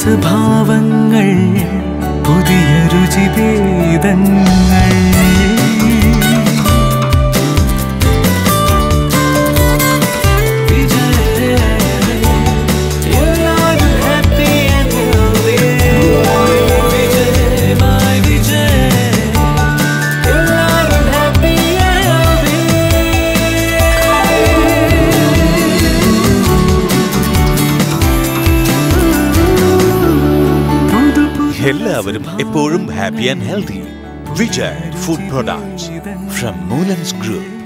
രാസഭാവങ്ങൾ പുതിയ രുചിഭേദങ്ങൾ എല്ലാവരും എപ്പോഴും happy and healthy Vijay food products from Moolans group